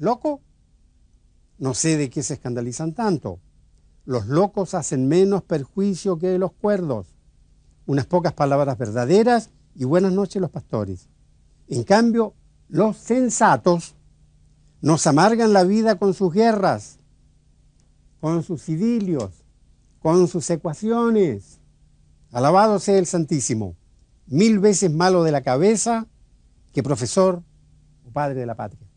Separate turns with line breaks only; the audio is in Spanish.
¿Loco? No sé de qué se escandalizan tanto. Los locos hacen menos perjuicio que los cuerdos. Unas pocas palabras verdaderas y buenas noches los pastores. En cambio, los sensatos nos amargan la vida con sus guerras, con sus idilios, con sus ecuaciones. Alabado sea el Santísimo, mil veces malo de la cabeza que profesor o padre de la patria.